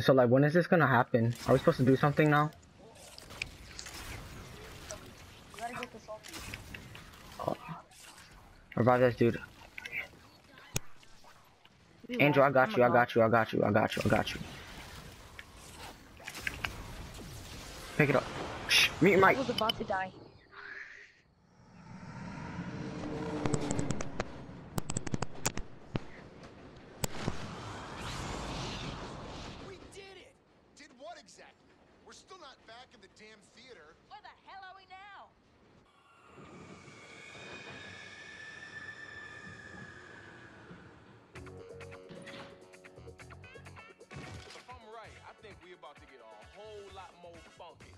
So like, when is this gonna happen? Are we supposed to do something now? Oh. Revive this dude. Angel, I got you, I got you, I got you, I got you, I got you. Pick it up. Shh, meet. I was about to die. Exactly. We're still not back in the damn theater. Where the hell are we now? If I'm right, I think we're about to get a whole lot more funky.